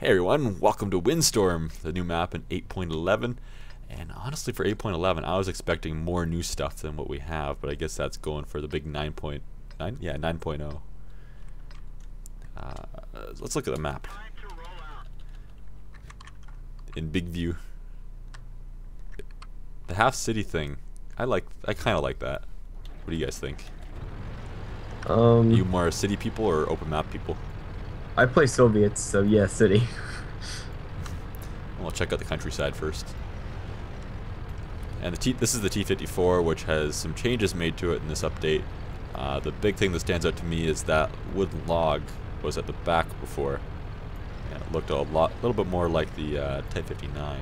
Hey everyone, welcome to Windstorm, the new map in 8.11. And honestly, for 8.11, I was expecting more new stuff than what we have, but I guess that's going for the big 9.9. Yeah, 9.0. Uh, let's look at the map in big view. The half city thing, I like. I kind of like that. What do you guys think? Um, you more city people or open map people? I play Soviets, so yeah, city. We'll check out the countryside first. And the T this is the T-54, which has some changes made to it in this update. Uh, the big thing that stands out to me is that wooden log was at the back before. And it looked a lot, little bit more like the uh, Type 59.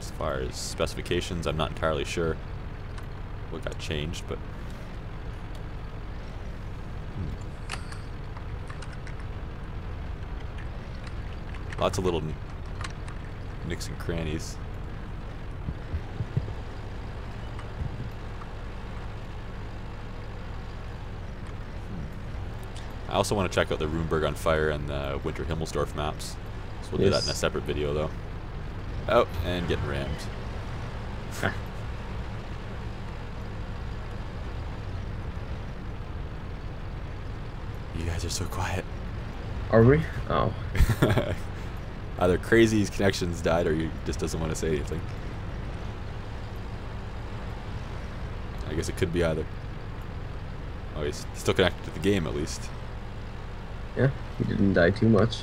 As far as specifications, I'm not entirely sure what got changed, but Lots of little nicks and crannies. Hmm. I also want to check out the Ruinberg on Fire and the Winter Himmelsdorf maps. So we'll yes. do that in a separate video though. Oh, and getting rammed. you guys are so quiet. Are we? Oh. Either Crazy's connections died or he just doesn't want to say anything. I guess it could be either. Oh, he's still connected to the game at least. Yeah, he didn't die too much.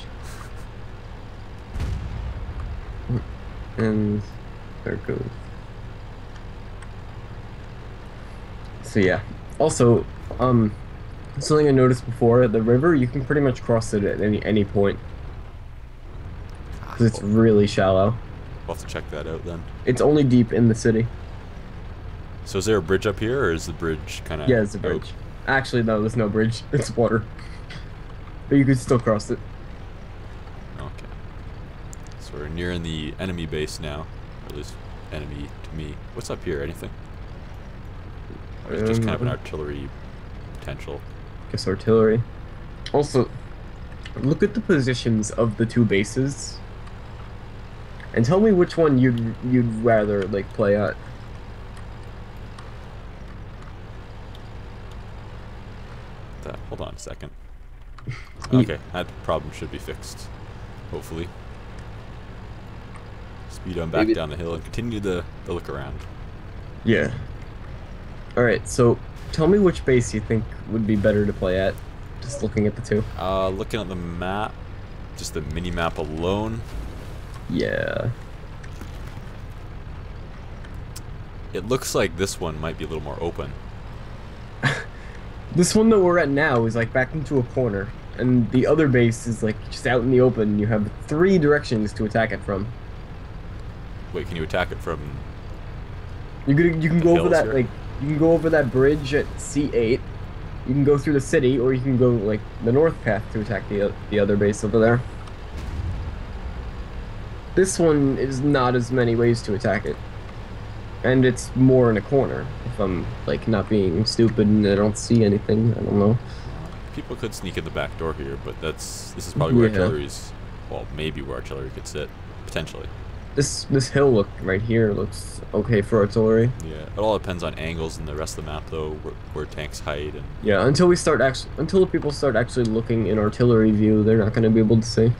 And there goes. So yeah. Also, um, something I noticed before, the river, you can pretty much cross it at any any point. Because it's really shallow. We'll have to check that out then. It's only deep in the city. So is there a bridge up here, or is the bridge kind of... Yeah, it's a bridge. Out? Actually, no, there's no bridge. It's water. But you could still cross it. Okay. So we're nearing the enemy base now. Or at least enemy to me. What's up here? Anything? Or is just kind of an um, artillery potential? Guess artillery. Also, look at the positions of the two bases and tell me which one you'd you'd rather like play at. Uh, hold on a second. Okay, that problem should be fixed. Hopefully. Speed on back Maybe. down the hill and continue the, the look around. Yeah. Alright, so tell me which base you think would be better to play at. Just looking at the two. Uh, looking at the map, just the mini map alone, yeah. It looks like this one might be a little more open. this one that we're at now is like back into a corner, and the other base is like just out in the open. You have three directions to attack it from. Wait, can you attack it from? You can you can go over that here? like you can go over that bridge at C8. You can go through the city, or you can go like the north path to attack the the other base over there. This one is not as many ways to attack it. And it's more in a corner, if I'm, like, not being stupid and I don't see anything. I don't know. People could sneak in the back door here, but that's... This is probably where yeah. artillery's... Well, maybe where artillery could sit. Potentially. This this hill look right here looks okay for artillery. Yeah, it all depends on angles and the rest of the map though, where, where tanks hide and. Yeah, until we start actually, until people start actually looking in artillery view, they're not going to be able to see.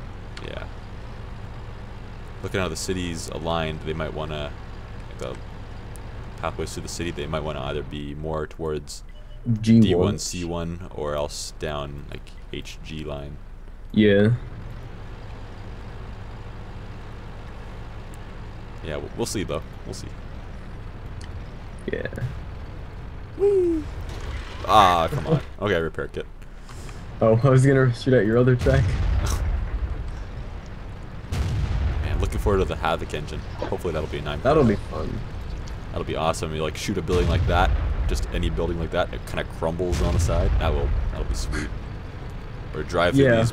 Looking how the cities aligned, they might want to, like the pathways to the city, they might want to either be more towards G1. D1, C1, or else down like HG line. Yeah. Yeah, we'll see though. We'll see. Yeah. Whee! Ah, come on. Okay, repair kit. Oh, I was gonna shoot at your other track. looking forward to the Havok engine. Hopefully that'll be a 9. That'll be fun. That'll be awesome. You like shoot a building like that, just any building like that, it kind of crumbles on the side. That will that'll be sweet. Or drive through yeah. these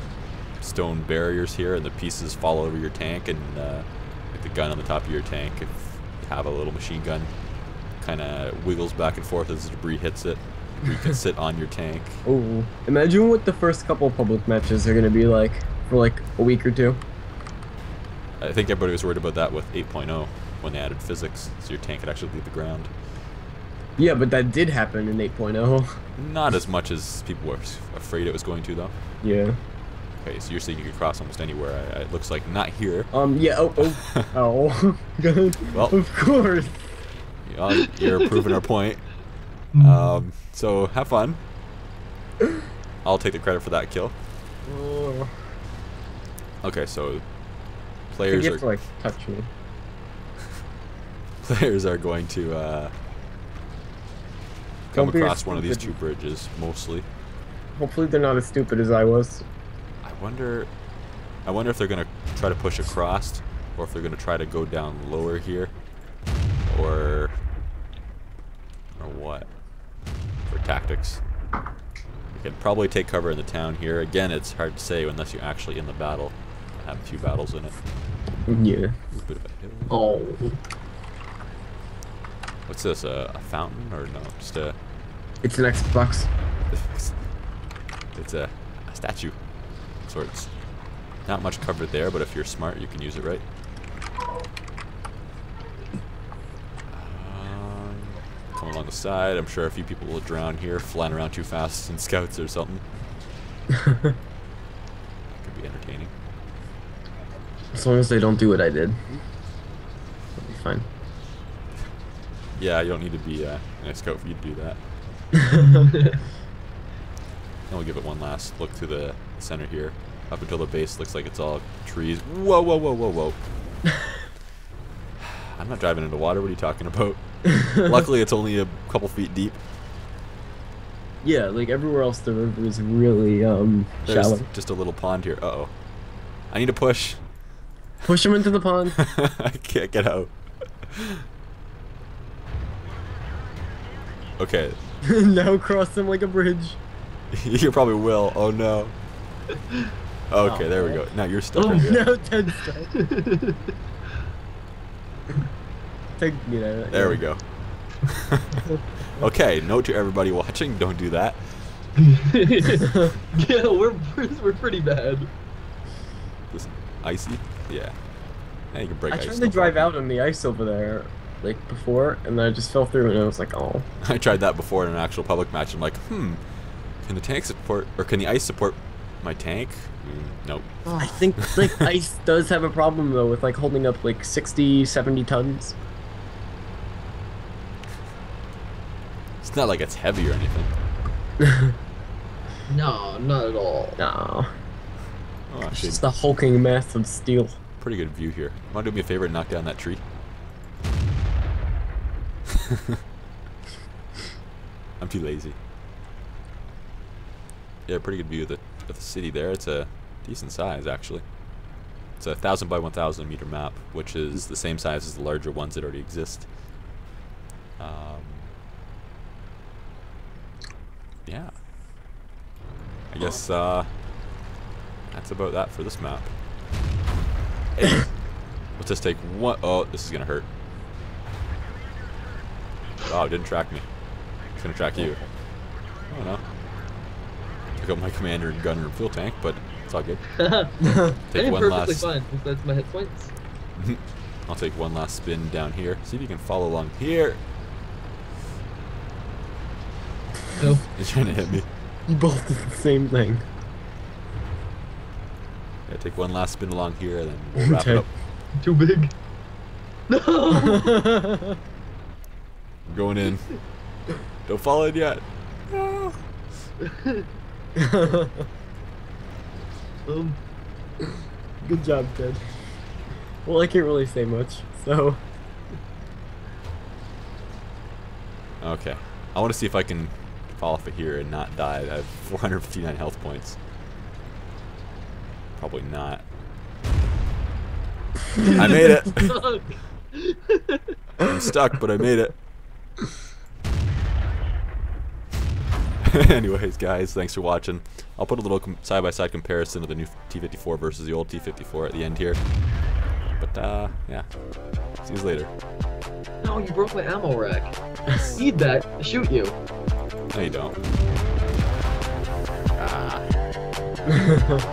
stone barriers here, and the pieces fall over your tank, and uh, like the gun on the top of your tank, if you have a little machine gun, kind of wiggles back and forth as the debris hits it. You can sit on your tank. Oh, imagine what the first couple public matches are gonna be like. for like a week or two. I think everybody was worried about that with 8.0 when they added physics, so your tank could actually leave the ground. Yeah, but that did happen in 8.0. Not as much as people were afraid it was going to, though. Yeah. Okay, so you're saying you could cross almost anywhere. I, I- it looks like not here. Um. Yeah. Oh. Oh. oh. Good. Well. of course. Uh, you're proving our point. Um, so have fun. I'll take the credit for that kill. Oh, Okay, so players are to like touch me. players are going to uh, come Don't across one of these two bridges mostly. Hopefully they're not as stupid as I was. I wonder. I wonder if they're gonna try to push across, or if they're gonna try to go down lower here, or or what for tactics. You can probably take cover in the town here. Again, it's hard to say unless you're actually in the battle. Have a few battles in it. Yeah. Ooh, bit of a hill. Oh. What's this? A, a fountain or no? Just a. It's an Xbox. it's a, a statue sorts. Not much covered there, but if you're smart, you can use it right. Um, come along the side. I'm sure a few people will drown here, flying around too fast in scouts or something. Could be entertaining. As long as they don't do what I did. It'll be fine. Yeah, you don't need to be uh, a scout for you to do that. And we'll give it one last look through the center here. Up until the base looks like it's all trees. Whoa, whoa, whoa, whoa, whoa. I'm not driving into water. What are you talking about? Luckily, it's only a couple feet deep. Yeah, like everywhere else, the river is really um There's shallow. just a little pond here. Uh oh. I need to push. Push him into the pond. I can't get out. Okay. now cross him like a bridge. you probably will. Oh no. Okay, oh, there we go. Now you're stuck. Oh, right here. now Ted's stuck. Ted, you know, There we go. okay, note to everybody watching, don't do that. yeah, we're, we're we're pretty bad. This icy? Yeah. Yeah, you can break I ice. tried to drive out on the ice over there, like before, and then I just fell through, and I was like, oh. I tried that before in an actual public match. I'm like, hmm, can the tank support, or can the ice support my tank? Mm, nope. I think like ice does have a problem though with like holding up like 60, 70 tons. It's not like it's heavy or anything. No, not at all. No, Oh, it's just a hulking mass of steel. pretty good view here. Want to do me a favor and knock down that tree? I'm too lazy. Yeah, pretty good view of the, of the city there. It's a decent size, actually. It's a 1,000 by 1,000 meter map, which is the same size as the larger ones that already exist. Um, yeah. I guess uh, that's about that for this map. Let's just take one oh this is gonna hurt. Oh, it didn't track me. It's gonna track you. Oh no. Took out my commander and gunner and fuel tank, but it's all good. I Take one perfectly last. fine that's my hit points. I'll take one last spin down here. See if you can follow along here. No. You're trying to hit me. You both did the same thing. Yeah, take one last spin along here, and then we'll wrap it up. Too big. No. I'm going in. Don't fall in yet. No. um. Good job, Ted. Well, I can't really say much, so. Okay. I want to see if I can fall off of here and not die. I have 459 health points. Probably not. I made it. I'm stuck, but I made it. Anyways, guys, thanks for watching. I'll put a little com- side-by-side comparison of the new T54 versus the old T54 at the end here. But, uh, yeah. See you later. no, you broke my ammo rack. Need that to shoot you. No, you don't. Ah.